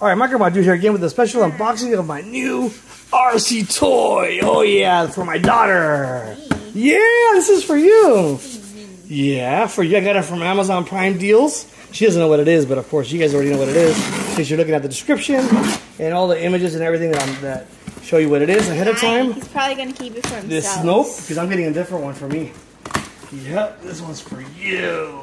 All right, Micro Dude here again with a special unboxing of my new RC toy. Oh yeah, for my daughter. Yeah, this is for you. Yeah, for you. I got it from Amazon Prime Deals. She doesn't know what it is, but of course you guys already know what it is since you're looking at the description and all the images and everything that, I'm, that show you what it is ahead of time. He's probably gonna keep it for himself. This nope, because I'm getting a different one for me. Yep, this one's for you.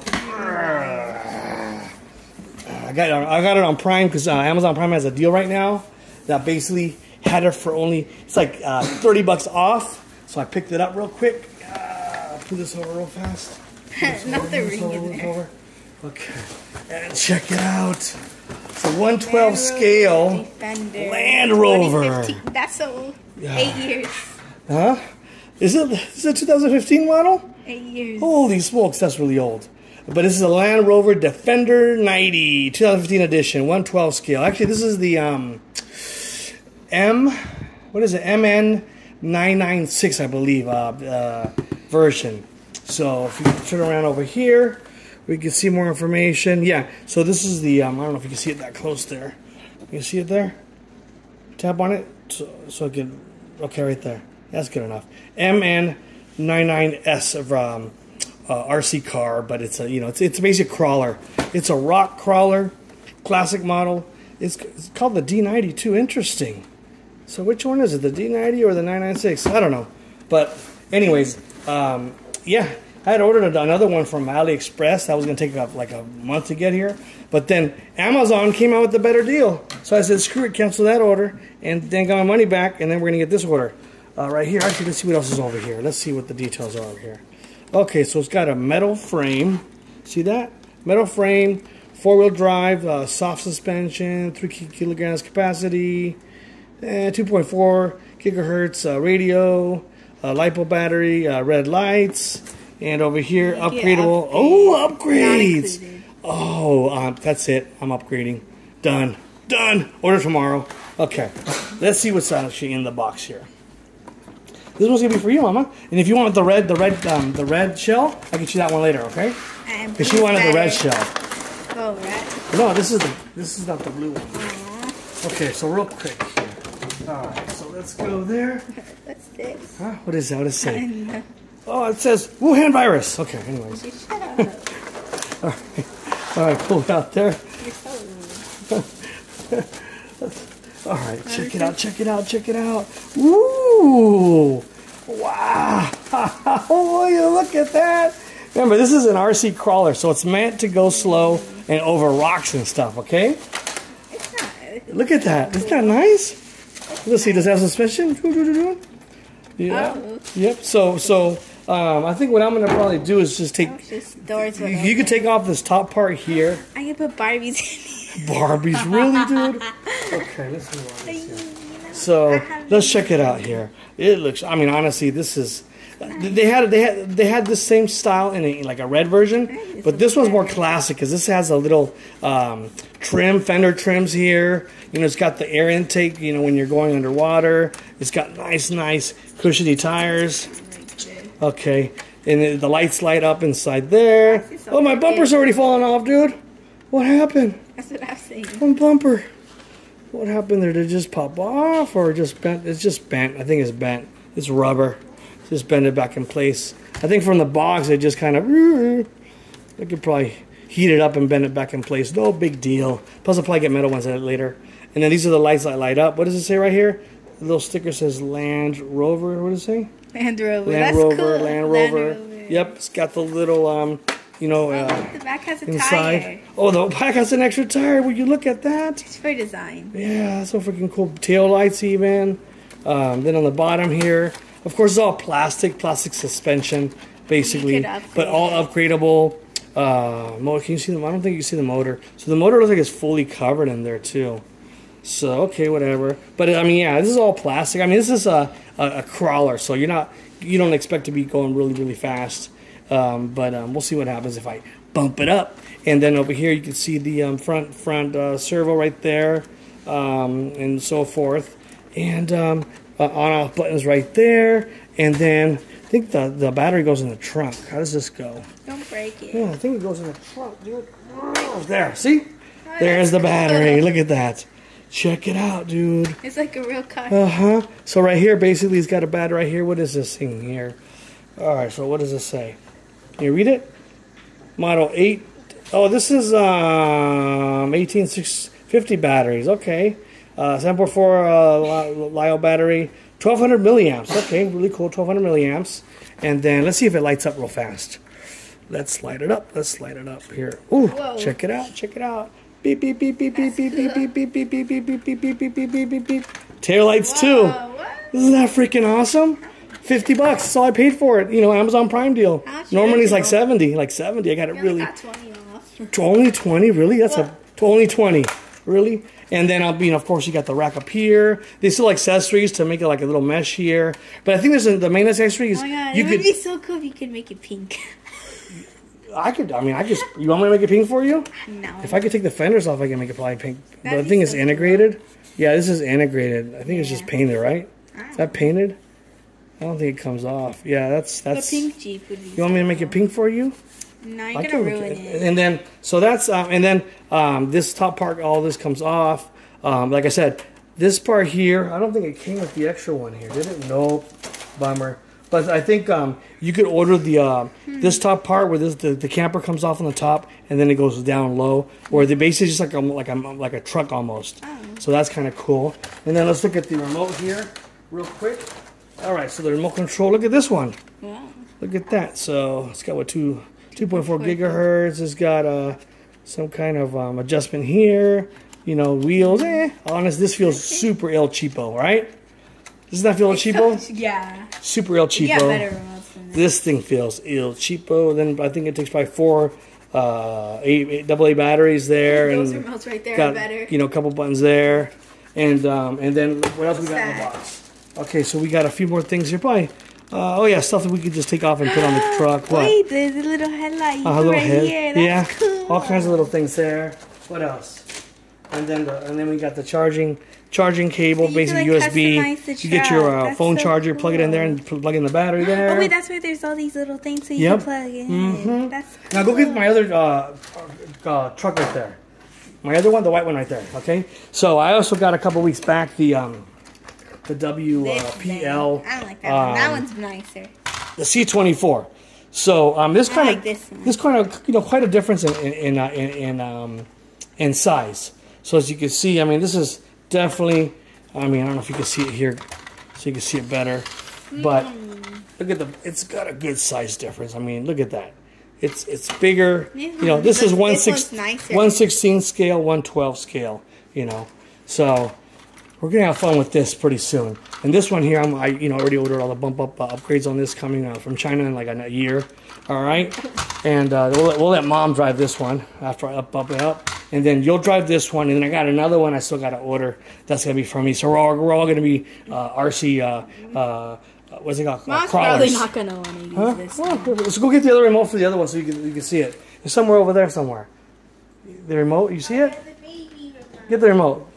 I got it on, I got it on Prime because uh, Amazon Prime has a deal right now that basically had it for only it's like uh, 30 bucks off. So I picked it up real quick. Uh, put this over real fast. Not the ring over, in there. over. Okay, and check it out. It's a 112 scale. Defender. Land Rover. That's so old. Yeah. Eight years. Huh? Is it is it 2015 model? Eight years. Holy smokes, that's really old. But this is a Land Rover Defender 90, 2015 edition, 112 scale. Actually, this is the um, M, what is it? MN 996, I believe, uh, uh, version. So if you turn around over here, we can see more information. Yeah, so this is the, um, I don't know if you can see it that close there. You see it there? Tap on it so, so it can, okay, right there. That's good enough. MN99S of um, uh, RC car, but it's a you know it's it's a basic crawler. It's a rock crawler, classic model. It's, it's called the D92. Interesting. So which one is it, the D90 or the 996? I don't know. But anyways, um, yeah, I had ordered another one from AliExpress. That was going to take up like a month to get here. But then Amazon came out with a better deal. So I said, screw it, cancel that order, and then got my money back, and then we're going to get this order uh, right here. Actually, let's see what else is over here. Let's see what the details are over here. Okay, so it's got a metal frame. See that? Metal frame, four-wheel drive, uh, soft suspension, 3 kilograms capacity, eh, 2.4 gigahertz uh, radio, uh, LiPo battery, uh, red lights, and over here, upgradable. upgrade. Oh, upgrades! Oh, um, that's it. I'm upgrading. Done. Done. Order tomorrow. Okay. Let's see what's actually in the box here. This one's gonna be for you, Mama. And if you want the red, the red, um, the red shell, I can get you that one later, okay? Because she wanted the red shell. Oh, right. No, this is the, this is not the blue one. Okay, so real quick here. All right, so let's go there. What's this? Huh? What is that? What does it say? Oh, it says Wuhan virus. Okay, anyways. shut up. All right, pull it out there. You're so All right, check it out, check it out, check it out. Ooh! Wow! Oh, you look at that! Remember, this is an RC crawler, so it's meant to go slow and over rocks and stuff, okay? Look at that. Isn't that nice? Let's see, does it have suspension? Yeah. Oh. Yep, so, so, um, I think what I'm going to probably do is just take, doors you, you could take off this top part here. I can put Barbies in here. Barbie's, really, dude? Okay, let's move on. So let's check it out here. It looks. I mean, honestly, this is. They had they had they had the same style in a, like a red version, but this one's more classic because this has a little um, trim, fender trims here. You know, it's got the air intake. You know, when you're going underwater, it's got nice, nice cushiony tires. Okay, and the- lights light up inside there. Oh, my bumper's already falling off, dude. What happened? That's what I'm saying. One bumper. What happened there? Did it just pop off or just bent? It's just bent. I think it's bent. It's rubber. Just bend it back in place. I think from the box it just kind of. I could probably heat it up and bend it back in place. No big deal. Plus I'll probably get metal ones at it later. And then these are the lights that light up. What does it say right here? The little sticker says Land Rover. What does it say? Land Rover. Land That's Rover. cool. Land Rover. Yep. It's got the little um, you know, uh, The back has a inside. tire. Oh, the back has an extra tire. Would you look at that? It's for design. Yeah, so freaking cool. Tail lights even. Um, then on the bottom here, of course, it's all plastic, plastic suspension, basically, You could upgrade but all upgradable. Uh, motor. Can you see them? I don't think you see the motor. So the motor looks like it's fully covered in there too. So okay, whatever. But I mean, yeah, this is all plastic. I mean, this is a, a, a crawler, so you're not you don't expect to be going really really fast. Um, but um, we'll see what happens if I bump it up. And then over here, you can see the um, front front uh, servo right there, um, and so forth. And um, uh, on off buttons right there. And then I think the the battery goes in the trunk. How does this go? Don't break it. Yeah, I think it goes in the trunk, dude. Oh, There, see? There's the battery. Look at that. Check it out, dude. It's like a real car. Uh huh. So right here, basically, he's got a battery right here. What is this thing here? All right. So what does this say? Can you read it? Model eight. Oh, this is um 18650 batteries. Okay. Uh, 7.4 uh, Li- battery, 1200 milliamps. Okay, really cool, 1200 milliamps. And then let's see if it lights up real fast. Let's light it up. Let's light it up here. Ooh, Whoa. check it out. Check it out. Beep beep beep beep beep beep beep beep beep beep beep beep beep beep beep beep beep beep beep beep. Tail lights too. Isn't that freaking awesome? 50 bucks. That's all I paid for it. You know, Amazon Prime deal. Normally it's like 70. Like 70. I got it You really. got 20 off. Only 20? Really? That's a What? only 20. Really? And then, I'll be, you know, of course, you got the rack up here. They still accessories to make it like a little mesh here. But I think there's a, the main accessory is Oh my god, you it could. would be so cool if you could make it pink. I could. I mean, I just. You want me to make it pink for you? no. If I could take the fenders off, I can make it probably pink. But That'd think it's so integrated. Yeah, this is integrated. I think it's just painted, right? Is that painted? I don't think it comes off. Yeah, that's the that's. pink Jeep would be You want me to make it pink for you? No, you're gonna ruin it. it. And then so that's um, and then um, this top part, all this comes off. Um, like I said, this part here, I don't think it came with the extra one here, did it? Nope, bummer. But I think um, you could order the uh, this top part where this the, the camper comes off on the top and then it goes down low, or the base is just like a like a like a truck almost. So that's kind of cool. And then let's look at the remote here, real quick. All right, so the remote control. Look at this one. Wow. Look at that. So it's got what two, 2.4 gigahertz. It's got uh, some kind of um, adjustment here. You know, wheels. Eh, honest, this feels super El Cheapo, right? Doesn't that feel El Cheapo? Yeah. Super El You got better Cheapo. remotes than that. This thing feels El Cheapo. Then I think it takes probably four uh, eight, eight double A batteries there, Those and remotes right there are got better. you know a couple buttons there, and um, and then what else we got in the box? Okay, so we got a few more things here. Probably. Uh, oh yeah, stuff that we could just take off and put on the truck. What? Wait, there's a little headlight. Uh, put little right head. here. That's yeah, cool. all kinds of little things there. What else? And then the, and then we got the charging charging cable, So basically like, USB. You get your uh, phone so charger, plug it in there, and plug in the battery there. Oh wait, that's why there's all these little things so you Yep. can plug in. Mhm. That's now go get my other uh, uh, truck right there. My other one, the white one right there. Okay. So I also got a couple weeks back the um, the WPL, thing. I don't like that one. That um, one's nicer. the C24. So um, this kind like of this this kind of you know quite a difference in in in, uh, in, in, um, in size. So as you can see, I mean this is definitely. I mean I don't know if you can see it here, so you can see it better, but look at the. It's got a good size difference. I mean look at that. It's it's bigger. You know this is one six one sixteen scale, one twelve scale. You know, so we're gonna have fun with this pretty soon. And this one here, I'm, I you know already ordered all the bump up uh, upgrades on this coming uh, from China in like a year. All right, and uh, we'll, let, we'll let mom drive this one after I up up it up, and then you'll drive this one, and then I got another one I still got to order. That's gonna be for me. So we're all, we're all gonna be uh, RC. Uh, uh, what's it called? Uh, Mom's crawlers. probably not gonna want to use Huh? this. Well, one. let's go get the other remote for the other one so you can you can see it. It's somewhere over there somewhere. The remote, you see it? Get the remote.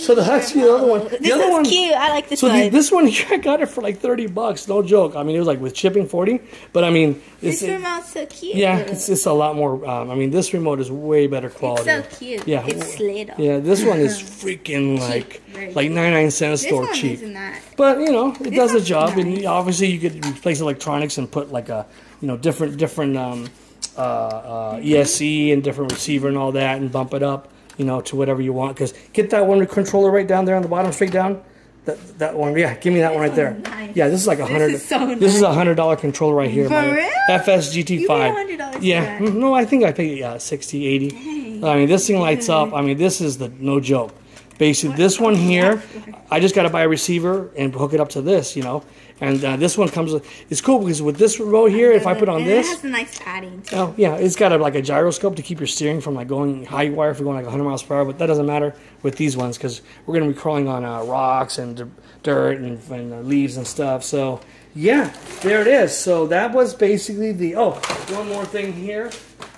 So the Husky, the other one, the This other is one. cute. I like this So one. the, this one here, I got it for like thirty bucks. No joke. I mean, it was like with shipping forty, but I mean, it's this remote's so cute. yeah, it's it's a lot more. Um, I mean, this remote is way better quality. It's so cute. Yeah. It's little. Yeah, this one is freaking like very like ninety nine cents This store one cheap. isn't that. But you know, it does the one's job, and obviously you could replace electronics and put like a you know different different um, uh, uh, ESC and different receiver and all that, and bump it up you know to whatever you want. Because get that one controller right down there on the bottom, straight down. That that one, yeah, give me that one right there. nice. Yeah, this is like a This hundred. is so This is a hundred dollar controller right here. For real? FSGT You five. paid $100 for Yeah, mm, no, I think I paid uh, 60, 80. I mean, this thing lights up. I mean, this is the no joke. Basically, this one here, I just got to buy a receiver and hook it up to this, you know. And uh, this one comes. with It's cool because with this remote here, if I put on this, it has a nice padding too. Oh yeah, it's got a, like a gyroscope to keep your steering from like going high wire for going like 100 miles per hour. But that doesn't matter with these ones because we're going to be crawling on uh, rocks and d- dirt and, and uh, leaves and stuff. So yeah, there it is. So that was basically the. Oh, one more thing here.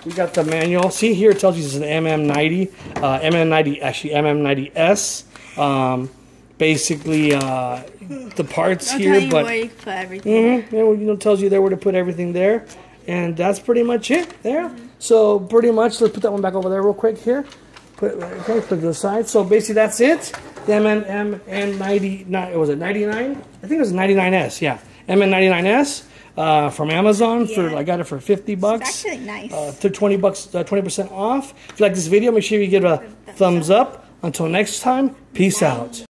We got the manual. See here, it tells you this is an MM90, uh, MM90 actually MM90S. Um, basically, uh, the parts I'll here, but. where you put everything. Mm-hmm. Yeah, well, you know, tells you there where to put everything there, and that's pretty much it there. So pretty much, let's put that one back over there real quick here. Put okay, put it to the side. So basically, that's it. The MN and 99 was it 99? I think it was 99s. Yeah, MN 99s uh, from Amazon for I got it for 50 bucks. It's actually nice. Uh, to 20 bucks, uh, 20% off. If you like this video, make sure you give it a thumbs up. Until next time, peace out.